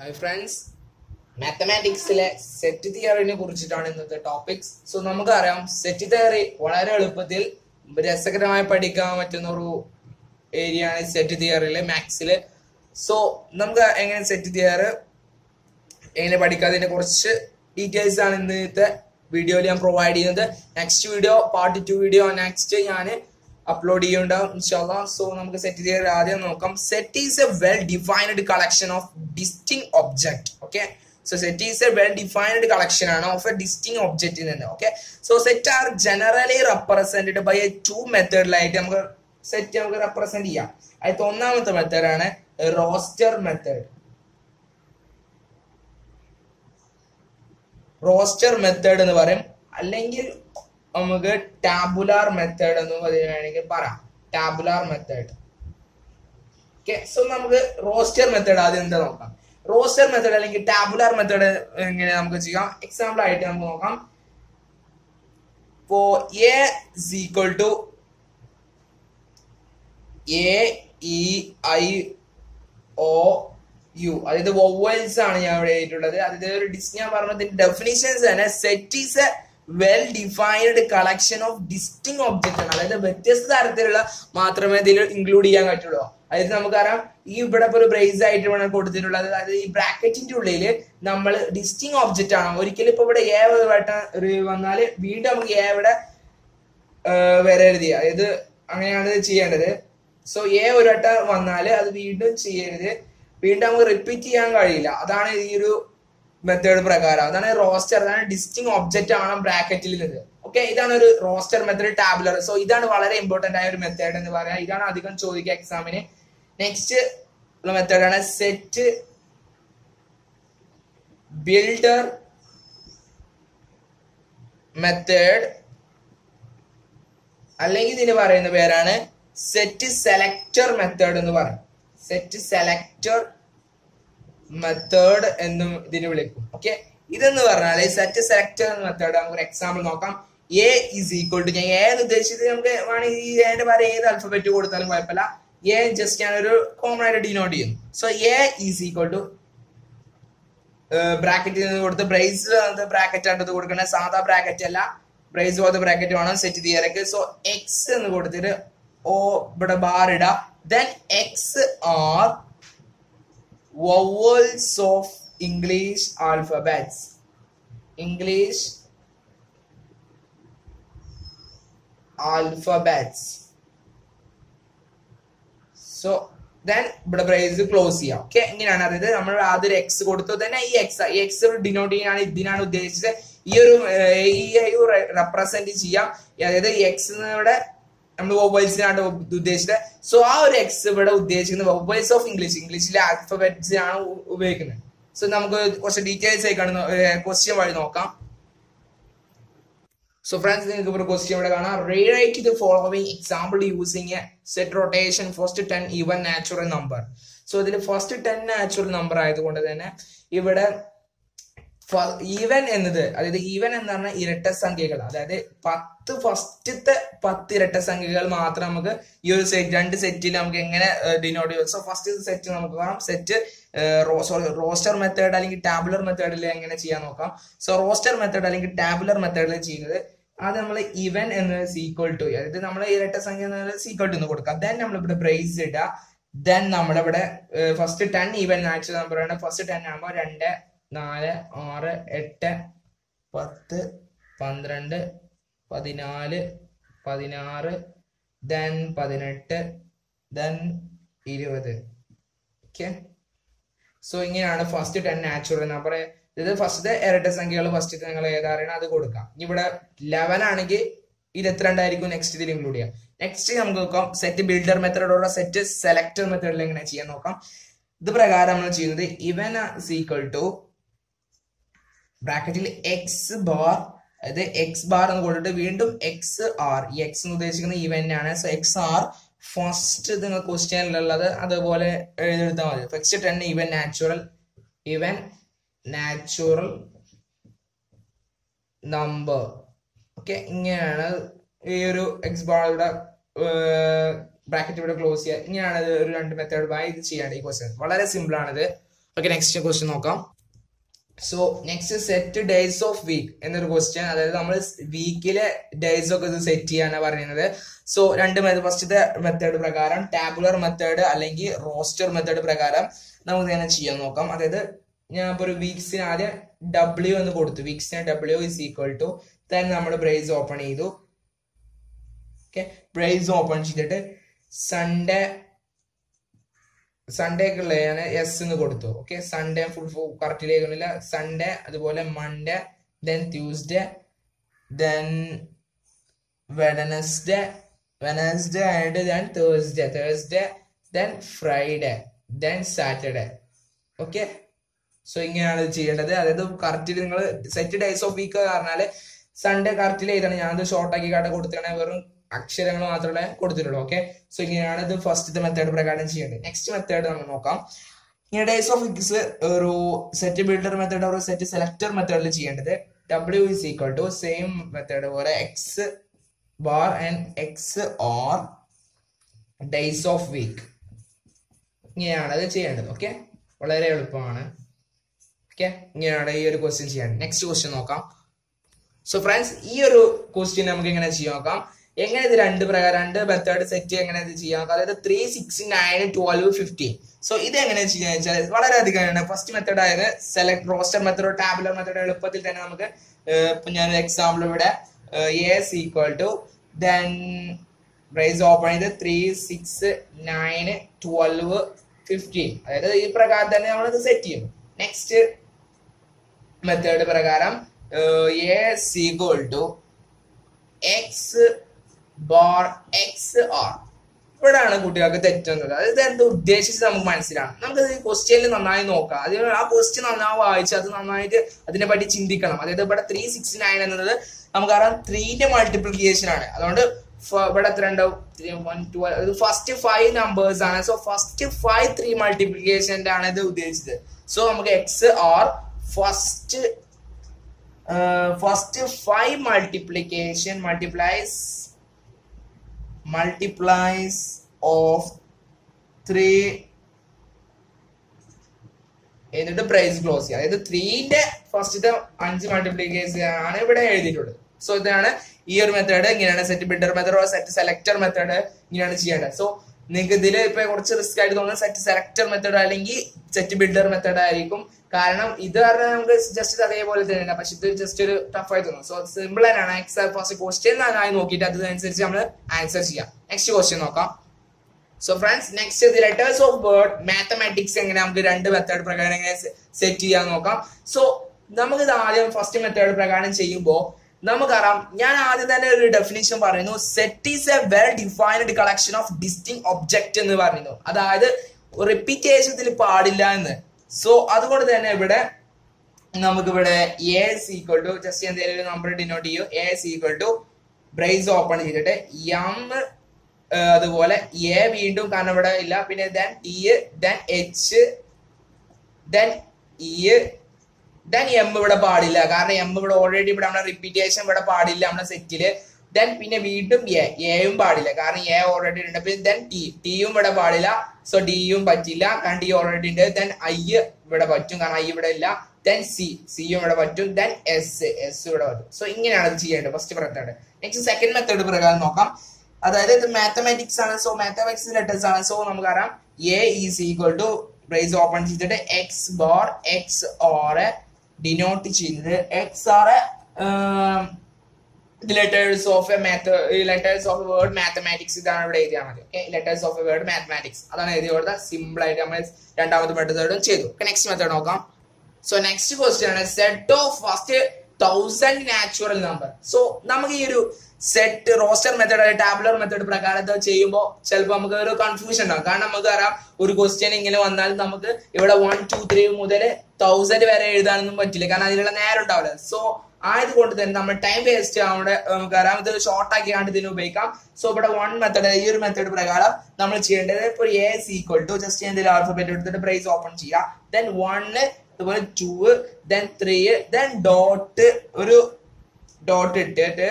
Hi friends മാത്തമാറ്റിക്സിലെ set തിയറിനെ കുറിച്ചിട്ടാണ് ഇന്നത്തെ ടോപ്പിക്സ് സോ നമുക്കറിയാം സെറ്റ് തിയറി വളരെ എളുപ്പത്തിൽ രസകരമായി പഠിക്കാൻ പറ്റുന്ന ഒരു ഏരിയ ആണ് സെറ്റ് തിയറിയിൽ മാത്സിൽ സോ നമുക്ക് എങ്ങനെ സെറ്റ് തിയർ എങ്ങനെ പഠിക്കാതിനെ കുറച്ച് ഡീറ്റെയിൽസ് ആണ് ഇന്നത്തെ വീഡിയോയിൽ ഞാൻ പ്രൊവൈഡ് ചെയ്യുന്നത്. Next video part two video next ഞാൻ അപ്ലോഡ് ഇൻഷാല്ല സോ നമുക്ക് സെറ്റ് ചെയ്ത് ആദ്യം നോക്കാം. Set is a well defined collection of distinct object okay so set is a well defined collection ആണ് ഓഫ് എ ഡിസ്റ്റിങ് ഒബ്ജക്റ്റിൽ നിന്ന് okay so set are generally represented by a two മെത്തേഡിലായിട്ട് നമുക്ക് set നമുക്ക് represent ചെയ്യാം. അതിൽ ഒന്നാമത്തെ ആണ് roster method roster method എന്ന് പറയും. അല്ലെങ്കിൽ നമുക്ക് ടാബുലാർ മെത്തേഡ് എന്ന് വേണമെങ്കിൽ പറയാം. ടാബുലാർ മെത്തേഡ് ഓക്കെ സോ നമുക്ക് റോസ്റ്റർ മെത്തേഡ് ആദ്യം എന്താ നോക്കാം? റോസ്റ്റർ മെത്തേഡ് അല്ലെങ്കിൽ ടാബുലാർ മെത്തേഡ് എങ്ങനെ നമുക്ക് ചെയ്യാം? എക്സാമ്പിൾ ആയിട്ട് നമുക്ക് നോക്കാം. ഇപ്പോ A equal to A E I O U അതായത് വോവൽസ് ആണ് ഞാൻ ഇവിടെ എഴുതിയിട്ടുള്ളത് അതായത് ഒരു ഡിസ് ഞാൻ പറഞ്ഞതിന്റെ ഡെഫിനിഷൻസ് തന്നെ set is a well defined collection of distinct object ആണ്. അതായത് വ്യത്യസ്ത തരത്തിലുള്ള മാത്രമേ ഇതിൽ ഇൻക്ലൂഡ് ചെയ്യാൻ പറ്റുള്ളൂ. അതായത് നമുക്കറിയാം ഈ ഇവിടെ ഒരു ബ്രേസ് ആയിട്ട് വേണം കൊടുത്തിട്ടുള്ളത്. അതായത് ഈ ബ്രാക്കറ്റിന്റെ ഉള്ളിൽ നമ്മൾ ഡിസ്റ്റിങ് ഒബ്ജക്റ്റ് ആണ്. ഒരിക്കലും ഇപ്പൊ ഇവിടെ എ വട്ടം വന്നാൽ വീണ്ടും നമുക്ക് എ ഇവിടെ വരരുത് അതായത് അങ്ങനെയാണ് ചെയ്യേണ്ടത്. സോ എ ഒരു വട്ടം വന്നാൽ അത് വീണ്ടും ചെയ്യരുത്. വീണ്ടും നമുക്ക് റിപ്പീറ്റ് ചെയ്യാൻ കഴിയില്ല. അതാണ് ഈ ഒരു മെത്തേഡ് പ്രകാരം. അതാണ് റോസ്റ്റർ അതാണ് ഡിസ്റ്റിങ് ഒബ്ജക്റ്റ് ആണ് ബ്രാക്കറ്റിൽ നിന്ന് ഓക്കെ ഇതാണ് ഒരു റോസ്റ്റർ മെത്തേഡ് ടാബുലർ സോ ഇതാണ് വളരെ ഇമ്പോർട്ടന്റ് ആയ ഒരു മെത്തേഡ് എന്ന് പറയാം. ഇതാണ് അധികം ചോദിക്കുക എക്സാമിന് നെക്സ്റ്റ് ഉള്ള മെത്തേഡാണ് സെറ്റ് ബിൽഡർ മെത്തേഡ് അല്ലെങ്കിൽ ഇതിന് പറയുന്ന പേരാണ് സെറ്റ് സെലക്ടർ മെത്തേഡ് എന്ന് പറയും. സെറ്റ് സെലക്ടർ മെത്തേഡ് എന്നും ഇതിന് വിളിക്കും. ഓക്കെ ഇതെന്ന് പറഞ്ഞാൽ സെറ്റ് സെലക്ടർ എന്ന മെത്തേഡ് നമുക്ക് ഒരു എക്സാമ്പിൾ നോക്കാം. എ ഇസ് ഈക്വൽ ടു ഞാൻ ഏത് ഉദ്ദേശിച്ചത് നമുക്ക് വേണമെങ്കിൽ ഈ എന്റെ പേര് ഏത് അൽഫബറ്റ് കൊടുത്താലും കുഴപ്പമില്ല. എ ജസ്റ്റ് ഞാൻ ഒരു കോമൺ ആയിട്ട് ഡിനോട്ട് ചെയ്യുന്നു. So A is equal to ബ്രാക്കറ്റിൽ നിന്ന് കൊടുത്ത് ബ്രൈസ് ബ്രാക്കറ്റ് ആണ് കൊടുക്കണേ. സാധാ ബ്രാക്കറ്റ് അല്ല. ബ്രൈസ് പോലത്തെ ബ്രാക്കറ്റ് വേണം. സെറ്റ് തിയറക്ക് സോ എക്സ് എന്ന് കൊടുത്തിട്ട് ഓ ഇവിടെ ബാർ ഇടാം. Then X are vowels of English alphabets. English alphabets. So then ഇവിടെ ബ്രേസ് ക്ലോസ് ചെയ്യാം. ഓക്കെ എങ്ങനെയാണ് അതായത് നമ്മൾ ആദ്യം എക്സ് കൊടുത്തു തന്നെ ഈ എക്സ് ഈ എക്സ് ഡിനോട്ട് ചെയ്യാനാണ് ഇതിനാണ് ഉദ്ദേശിച്ചത്. ഈ ഒരു റെപ്രസെന്റ് ചെയ്യാം. അതായത് എക്സ് ഇവിടെ നമ്മൾ വൊബൈൽസിനാണ് ഉദ്ദേശിച്ചത്. സോ ആ ഒരു എക്സ് ഇവിടെ ഉദ്ദേശിക്കുന്നത് വൊബൈൽസ് ഓഫ് ഇംഗ്ലീഷ് ഇംഗ്ലീഷിലെ ആൽഫബറ്റ്സ് ആണ് ഉപയോഗിക്കുന്നത്. സോ നമുക്ക് കുറച്ച് ഡീറ്റെയിൽസ് ആയിക്കാണ് ക്വസ്റ്റ്യൻ വഴി നോക്കാം. സോ ഫ്രണ്ട്സ് നിങ്ങൾക്ക് ഒരു ക്വസ്റ്റ്യൻ ഇവിടെ കാണാം. Rewrite the following example using set rotation first ten even natural number so ഇതിൽ ഫസ്റ്റ് ടെൻ നാച്ചുറൽ നമ്പർ ആയതുകൊണ്ട് തന്നെ ഇവിടെ ഈവൻ എന്നത് അതായത് ഈവൻ എന്ന് പറഞ്ഞാൽ ഇരട്ട സംഖ്യകൾ. അതായത് പത്ത് ഫസ്റ്റത്തെ പത്ത് ഇരട്ട സംഖ്യകൾ മാത്രം നമുക്ക് ഈ ഒരു സെറ്റ് രണ്ട് സെറ്റിൽ നമുക്ക് എങ്ങനെ ഡിനോട്ട് ചെയ്യാം സോ ഫസ്റ്റ് സെറ്റ് നമുക്ക് കാണാം. സെറ്റ് സോറി റോസ്റ്റർ മെത്തേഡ് അല്ലെങ്കിൽ ടാബുലർ മെത്തേഡിൽ എങ്ങനെ ചെയ്യാൻ നോക്കാം. സോ റോസ്റ്റർ മെത്തേഡ് അല്ലെങ്കിൽ ടാബുലർ മെത്തേഡിൽ ചെയ്യുന്നത് അത് നമ്മൾ ഇവൻ എന്ന് സീക്വൽ ടു അതായത് നമ്മൾ ഇരട്ട സംഖ്യ സീക്വൽ ടു എന്ന് കൊടുക്കാം. ദെൻ നമ്മളിവിടെ പ്രൈസ് ഇടുക. ദെൻ നമ്മളിവിടെ first ten even natural number ആണ് ഫസ്റ്റ് ടെൻ ആകുമ്പോൾ രണ്ട് നാല് ആറ് എട്ട് പത്ത് പന്ത്രണ്ട് പതിനാല് പതിനാറ് ദെൻ പതിനെട്ട് ദെൻ ഇരുപത്. ഓക്കെ സോ ഇങ്ങനെയാണ് ഫസ്റ്റ് ടെൻ നാച്ചുറൽ നമ്പർ ഇത് ഫസ്റ്റ് ഇരട്ട സംഖ്യകൾ ഫസ്റ്റ് നിങ്ങൾ പറയണം അത് കൊടുക്കാം. ഇവിടെ ലെവൻ ആണെങ്കിൽ ഇരുപത്തിരണ്ടായിരിക്കും നെക്സ്റ്റ് ഇതിൽ ഇൻക്ലൂഡ് ചെയ്യാം. നെക്സ്റ്റ് നമുക്ക് നോക്കാം. സെറ്റ് ബിൽഡർ മെത്തേഡോടെ സെറ്റ് സെലക്ടർ മെത്തേഡിൽ എങ്ങനെ ചെയ്യാൻ നോക്കാം. ഇത് പ്രകാരം നമ്മൾ ചെയ്യുന്നത് ഇവൻ ഈക്വൽ ടു ബ്രാക്കറ്റിൽ എക്സ് ബാർ അതായത് എക്സ് ബാർ എന്ന് കൊടുത്തിട്ട് വീണ്ടും എക്സ് ആർ ഈ എക്സ് എന്ന് ഉദ്ദേശിക്കുന്ന ഇവന്റ് ആണ്. സോ എക്സ് ആർ ഫസ്റ്റ് നിങ്ങൾ ക്വസ്റ്റ്യനിലുള്ളത് അതുപോലെ എഴുതെടുത്താൽ മതി. First ten even natural even natural number okay ഇങ്ങനെയാണ് ഈ ഒരു എക്സ് ബാർ ബ്രാക്കറ്റ് ഇവിടെ ക്ലോസ് ചെയ്യുക. ഇങ്ങനെയാണ് ഒരു രണ്ട് മെത്തേഡ് ഇത് ചെയ്യേണ്ടത് ഈ ക്വസ്റ്റ്യൻ വളരെ സിമ്പിൾ ആണിത്. ഓക്കെ നെക്സ്റ്റ് ക്വസ്റ്റ്യൻ നോക്കാം. So next set days of week എന്നൊരു ക്വസ്റ്റ്യൻ അതായത് നമ്മൾ വീക്കിലെ ഡേയ്സ് ഒക്കെ ഇത് സെറ്റ് ചെയ്യാനാണ് പറയുന്നത്. സോ രണ്ട് മെത്തേഡ് ഫസ്റ്റത്തെ മെത്തേഡ് പ്രകാരം ടാബുലർ മെത്തേഡ് അല്ലെങ്കിൽ റോസ്റ്റർ മെത്തേഡ് പ്രകാരം നമുക്ക് ഇങ്ങനെ ചെയ്യാൻ നോക്കാം. അതായത് ഞാൻ ഇപ്പോൾ ഒരു വീക്സിന് ആദ്യം ഡബ്ല്യു എന്ന് കൊടുത്തു. വീക്സിന് W is equal to then നമ്മൾ ബ്രേസ് ഓപ്പൺ ചെയ്തു. ഓക്കെ ബ്രേസ് ഓപ്പൺ ചെയ്തിട്ട് സൺഡേ സൺഡേക്കുള്ള ഞാൻ എസ് എന്ന് കൊടുത്തു. ഓക്കെ സൺഡേ ഫുൾ കറക്റ്റ് കറക്റ്റിലേക്കൊന്നുമില്ല സൺഡേ അതുപോലെ Monday then Tuesday then Wednesday Wednesday and then Thursday Thursday then Friday then Saturday okay so ഇങ്ങനെയാണ് ചെയ്യേണ്ടത്. അതായത് കറക്റ്റ് നിങ്ങൾ സെറ്റ് ഡേയ്സ് ഓഫ് വീക്ക് പറഞ്ഞാൽ സൺഡേ കറക്റ്റിൽ എഴുതണം. ഞാനത് ഷോർട്ടാക്കി കാട്ടെ കൊടുത്തിട്ടാണ് വെറും അക്ഷരങ്ങൾ മാത്രമേ കൊടുത്തിട്ടുള്ളൂ ഓക്കെ സോ ഇങ്ങനെയാണ് ഇത് ഫസ്റ്റത്തെ മെത്തേഡ് പ്രകാരം ചെയ്യേണ്ടത്. നെക്സ്റ്റ് മെത്തേഡ് നമുക്ക് നോക്കാം. ഇങ്ങനെ ഡേസ് ഓഫ് വീക്സ് ഒരു സെറ്റ് ബിൽഡർ മെത്തേഡ് ഒരു സെറ്റ് സെലക്ടർ മെത്തേഡിൽ ചെയ്യേണ്ടത്. W is equal to same method പോലെ X bar and X or days of week ഇങ്ങനെയാണ് അത് ചെയ്യേണ്ടത് ഓക്കെ വളരെ എളുപ്പമാണ് ഓക്കെ ഇങ്ങനെയാണ് ഈ ഒരു ക്വസ്റ്റ്യൻ ചെയ്യാൻ നെക്സ്റ്റ് ക്വസ്റ്റ്യൻ നോക്കാം. സോ ഫ്രണ്ട്സ് ഈ ഒരു ക്വസ്റ്റ്യൻ നമുക്ക് എങ്ങനെ ചെയ്യാം നോക്കാം എങ്ങനെ ഇത് രണ്ട് പ്രകാരം രണ്ട് മെത്തേഡ് സെറ്റ് എങ്ങനെ ഇത് ചെയ്യാം? അതായത് three six nine twelve fifteen so ഇത് എങ്ങനെ ചെയ്യാന്ന് വെച്ചാൽ വളരെ അധികം ഫസ്റ്റ് മെത്തേഡ് ആയത് സെലക്ട് റോസ്റ്റർ മെത്തേഡോ ടാബ്ലർ മെത്തേഡോ എളുപ്പത്തിൽ തന്നെ നമുക്ക് ഇപ്പൊ ഞാൻ എക്സാമ്പിൾ ഇവിടെ S equal to then brace open ചെയ്ത് three six nine twelve fifteen അതായത് ഈ പ്രകാരം തന്നെ നമ്മൾ ഇത് സെറ്റ് ചെയ്യും. നെക്സ്റ്റ് മെത്തേഡ് പ്രകാരം S equal to X bar X R ഇവിടെയാണ് കുട്ടികൾക്ക് തെറ്റുന്നത്. അതായത് എന്ത് ഉദ്ദേശിച്ച് നമുക്ക് മനസ്സിലാണ് നമുക്ക് ക്വസ്റ്റ്യനിൽ നന്നായി നോക്കാം. അത് ആ ക്വസ്റ്റ്യൻ നന്നായി വായിച്ച് അത് നന്നായിട്ട് അതിനെ പറ്റി ചിന്തിക്കണം. അതായത് ഇവിടെ ത്രീ സിക്സ് നയൻ എന്നത് നമുക്കറിയാം ത്രീന്റെ മൾട്ടിപ്ലിക്കേഷൻ ആണ്. അതുകൊണ്ട് ഇവിടെ എത്ര ഉണ്ടാവും വൺ ടു ഇത് ഫസ്റ്റ് ഫൈവ് നമ്പേഴ്സ് ആണ്. സോ ഫസ്റ്റ് ഫൈവ് ത്രീ മൾട്ടിപ്ലിക്കേഷന്റെ ആണ് ഇത് ഉദ്ദേശിച്ചത്. സോ നമുക്ക് X R first first five multiplication multiplies multiplies of three എന്നിട്ട് പ്രൈസ് ക്ലോസ് ചെയ്യുക. അതായത് ത്രീന്റെ ഫസ്റ്റത്തെ അഞ്ച് മൾട്ടിപ്ലിക്കേഷൻ ആണ് ഇവിടെ എഴുതിയിട്ടുള്ളത്. സോ ഇതാണ് ഈ ഒരു മെത്തേഡ് ഇങ്ങനെയാണ് set builder method set selector method ഇങ്ങനെയാണ് ചെയ്യേണ്ടത്. സോ നിങ്ങൾക്ക് ഇതിൽ ഇപ്പൊ കുറച്ച് റിസ്ക് ആയിട്ട് തോന്നുന്നത് സെറ്റ് സെലക്ടർ മെത്തേഡ് അല്ലെങ്കിൽ സെറ്റ് ബിൽഡർ മെത്തേഡ് ആയിരിക്കും കാരണം ഇത് പറഞ്ഞാൽ നമുക്ക് ജസ്റ്റ് അതേപോലെ തന്നെയാണ്. പക്ഷെ ഇത് ജസ്റ്റ് ഒരു ടഫ് ആയി തോന്നും സോ സിമ്പിൾ തന്നെയാണ് എക്സാം ഫസ്റ്റ് ക്വസ്റ്റ്യൻ നന്നായി നോക്കിയിട്ട് അതിനനുസരിച്ച് നമ്മൾ ആൻസർ ചെയ്യാം. നെക്സ്റ്റ് ക്വസ്റ്റ്യൻ നോക്കാം. So friends next the letters of word mathematics എങ്ങനെ നമുക്ക് രണ്ട് മെത്തേഡ് പ്രകാരം എങ്ങനെ സെറ്റ് ചെയ്യാൻ നോക്കാം. സോ നമുക്ക് ഇത് ആദ്യം ഫസ്റ്റ് മെത്തേഡ് പ്രകാരം ചെയ്യുമ്പോൾ നമുക്കറിയാം ഞാൻ ആദ്യം തന്നെ ഒരു ഡെഫിനേഷൻ പറയുന്നു. Set is a well defined collection of distinct object എന്ന് പറയുന്നു. അതായത് റിപ്പീറ്റേഷൻ പാടില്ല എന്ന്. സോ അതുകൊണ്ട് തന്നെ ഇവിടെ നമുക്കിവിടെ എ ഈക്വൽ ടു ജസ്റ്റ് എന്തെങ്കിലും നമ്പർ ഡിനോട്ട് ചെയ്യൂ. A equal to brace open ചെയ്തിട്ട് എം അതുപോലെ എ വീണ്ടും കാരണം ഇവിടെ ഇല്ല. പിന്നെ then E then H then E then M ഇവിടെ പാടില്ല. കാരണം എം ഇവിടെ ഓൾറെഡി ഇവിടെ നമ്മുടെ റിപ്പീറ്റേഷൻ ഇവിടെ പാടില്ല. നമ്മുടെ സെറ്റിൽ ദെൻ പിന്നെ വീണ്ടും എ എയും പാടില്ല. കാരണം എ ഓൾറെഡി ഉണ്ട്. പിന്നെ ദെൻ ടി ടിയും ഇവിടെ പാടില്ല. സോ ഡിയും പറ്റില്ല. കാരണം ഡി ഓൾറെഡി ഉണ്ട്. ദെൻ ഐ ഇവിടെ പറ്റും. കാരണം ഐ ഇവിടെ ഇല്ല. ദെൻ സി സിയും ഇവിടെ പറ്റും. ദെൻ എസ് എസ് ഇവിടെ പറ്റും. സോ ഇങ്ങനെയാണ് അത് ചെയ്യേണ്ടത്. First method next second method പ്രകാരം നോക്കാം. അതായത് ഇത് മാത്തമാറ്റിക്സ് ആണ്. സോ മാത്തമാറ്റിക്സ് ലെറ്റേഴ്സ് ആണ്. സോ നമുക്കറിയാം. A is equal to brace open ചെയ്തിട്ട് X bar X or denote ചെയ്തത് X are letters of a math letters of word mathematics ഇതാണ് ഇവിടെ എഴുതിയാൽ മതി. Okay letters of word mathematics അതാണ് എഴുതി കൊടുത്ത. സിമ്പിൾ ആയിട്ട് നമ്മൾ രണ്ടാമത്തെ മെത്തേഡും ചെയ്തു. നെക്സ്റ്റ് മെത്തേഡ് നോക്കാം. സോ നെക്സ്റ്റ് ക്വസ്റ്റ്യൻ ആണ് set of first thousand natural number so നമുക്ക് ഈ ഒരു സെറ്റ് റോസ്റ്റർ മെത്തേഡ് അല്ലെങ്കിൽ ടാബ്ലർ മെത്തേഡ് പ്രകാരം ഇത് ചെയ്യുമ്പോൾ ചിലപ്പോൾ നമുക്ക് ഒരു കൺഫ്യൂഷൻ ഉണ്ടാകും കാരണം നമുക്ക് അറിയാം ഒരു ക്വസ്റ്റ്യൻ ഇങ്ങനെ വന്നാൽ നമുക്ക് ഇവിടെ വൺ ടു ത്രീ മുതൽ തൗസൻഡ് വരെ എഴുതാനൊന്നും പറ്റില്ല. കാരണം അതിനുള്ള നേരം ഉണ്ടാവില്ല. സോ ആയതുകൊണ്ട് തന്നെ നമ്മൾ ടൈം വേസ്റ്റ് നമ്മുടെ നമുക്കറിയാം ഇത് ഷോർട്ട് ആക്കിയാണ്ട് ഇതിന് ഉപയോഗിക്കാം. സോ ഇവിടെ വൺ മെത്തേഡ് ഈ ഒരു മെത്തേഡ് പ്രകാരം നമ്മൾ ചെയ്യേണ്ടത് ഇപ്പോൾ എ ഈക്വൽ ടു ജസ്റ്റ് എന്തെങ്കിലും ആൽഫബറ്റ് എടുത്തിട്ട് പ്രൈസ് ഓപ്പൺ ചെയ്യാം. ദെൻ വണ് അതുപോലെ two then three then dot ഒരു ഡോട്ട് ഇട്ടിട്ട്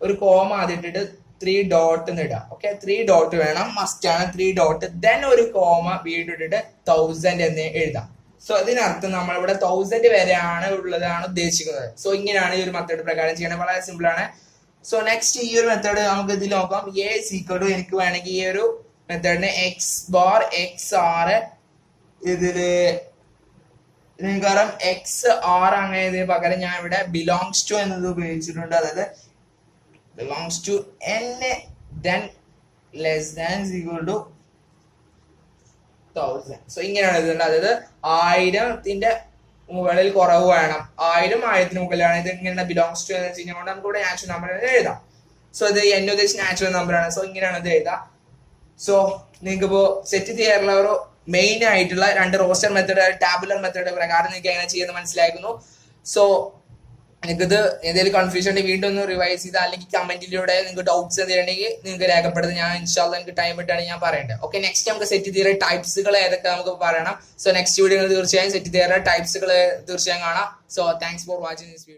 ഒരു കോമ ആദ്യം ഇട്ടിട്ട് ത്രീ ഡോട്ട് എന്ന് ഇടാം. ഓക്കെ ത്രീ ഡോട്ട് വേണം. മസ്റ്റ് ആണ് ത്രീ ഡോട്ട് ദെൻ ഒരു കോമ വീണ്ടും ഇട്ടിട്ട് തൗസൻഡ് എന്ന് എഴുതാം. സോ അതിനർത്ഥം നമ്മളിവിടെ തൗസൻഡ് വരെയാണ് ഉള്ളതാണ് ഉദ്ദേശിക്കുന്നത്. സോ ഇങ്ങനെയാണ് ഈ ഒരു മെത്തേഡ് പ്രകാരം ചെയ്യണത്. വളരെ സിമ്പിൾ ആണ്. സോ നെക്സ്റ്റ് ഈ ഒരു മെത്തേഡ് നമുക്ക് ഇതിൽ നോക്കാം എ സീക്വൽ ടു എനിക്ക് വേണമെങ്കിൽ ഈ ഒരു മെത്തേഡിന് എക്സ് ബാർ എക്സ് ആർ ഇതിൽ കാരണം എക്സ് ആർ അങ്ങനെ പകരം ഞാൻ ഇവിടെ ബിലോങ്സ് ടു എന്നത് ഉപയോഗിച്ചിട്ടുണ്ട്. അതായത് belongs to N then less than equal to thousand so ഇങ്ങനെയാണ് എഴുതുന്നത് അതായത് ആയിരത്തിന്റെ മുകളിൽ കുറവ് വേണം. ആയിരം ആയിരത്തിന് മുകളിലാണ് ഇത് ഇങ്ങനെ ബിലോങ്സ് ടു എന്ന് വെച്ച് കഴിഞ്ഞാൽ നമുക്ക് ഇവിടെ നാച്ചുറൽ നമ്പർ എഴുതാം. സോ ഇത് എന്നെ ഉദ്ദേശിച്ച നാച്ചുറൽ നമ്പർ ആണ്. സോ ഇങ്ങനെയാണ് ഇത് എഴുതാം. സോ നിങ്ങൾക്ക് ഇപ്പോ സെറ്റ് ചെയ്യാറുള്ള ഒരു മെയിൻ ആയിട്ടുള്ള രണ്ട് റോസ്റ്റർ മെത്തേഡ് ടാബുലർ മെത്തേഡ് പ്രകാരം നിങ്ങൾക്ക് എങ്ങനെ ചെയ്യുന്നത് മനസ്സിലാക്കുന്നു സോ നിങ്ങൾക്കിത് എന്തെങ്കിലും കൺഫ്യൂഷൻ ഉണ്ടെങ്കിൽ വീണ്ടും ഒന്ന് റിവൈസ് ചെയ്ത് അല്ലെങ്കിൽ കമന്റിലൂടെ നിങ്ങൾക്ക് ഡൗട്ട്സ് എന്തെങ്കിലും നിങ്ങൾക്ക് രേഖപ്പെടുത്തി ഞാൻ ഇൻഷാല്ല എനിക്ക് ടൈം ഇട്ടാണ് ഞാൻ പറയേണ്ടത്. ഓക്കെ നെക്സ്റ്റ് നമുക്ക് സെറ്റ് ചെയ്ത ടൈപ്സുകൾ ഏതൊക്കെ നമുക്ക് പറയണം. സോ നെക്സ്റ്റ് വീഡിയോ തീർച്ചയായും സെറ്റ് ചെയ്ത ടൈപ്സുകൾ തീർച്ചയായും കാണാം. So thanks for watching this video